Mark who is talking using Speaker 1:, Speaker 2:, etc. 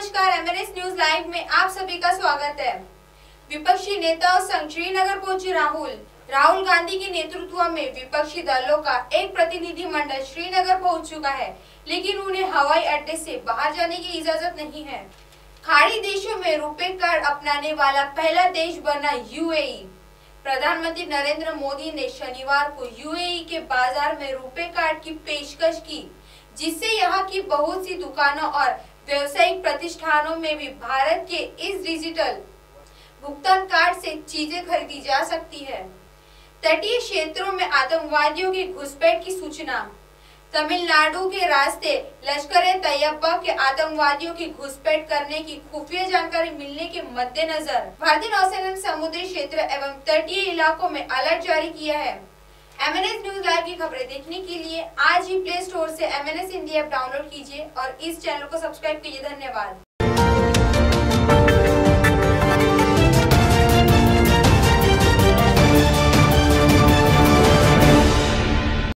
Speaker 1: नमस्कार M news live में आप सभी का स्वागत है। विपक्षी नेता और संघ श्रीनगर पहुँचे राहुल। राहुल गांधी के नेतृत्व में विपक्षी दलों का एक प्रतिनिधि मंडल श्रीनगर पहुँच चुका है, लेकिन उन्हें हवाई अड्डे से बाहर जाने की इजाज़त नहीं है। खाड़ी देशों में रुपए कार्ड अपनाने वाला पहला देश बना यूएई प्रधानमंत्री नरेंद्र मोदी ने शनिवार को यूएई के बाज़ार में रुपए कार्ड की पेशकश की, जिससे यहाँ की बहुत सी दुकानों और व्यवसायिक प्रतिष्ठानों में भी भारत के इस डिजिटल भुगतान कार्ड से चीज़ें खरीदी जा सकती है। तटीय क्षेत्रों में आतंकवादियों की घुसपैठ की सूचना, तमिलनाडु के रास्ते लश्कर ए तैयबा के आतंकवादियों की घुसपैठ करने की खुफिया जानकारी मिलने के मद्देनजर भारतीय नौसेना ने समुद्री क्षेत्र एवं तटीय इलाकों में अलर्ट जारी किया है। एमएनएस न्यूज़ लाइव की खबरें देखने के लिए आज ही प्ले स्टोर से M N S Hindi app download कीजिए और इस चैनल को सब्सक्राइब कीजिए। धन्यवाद।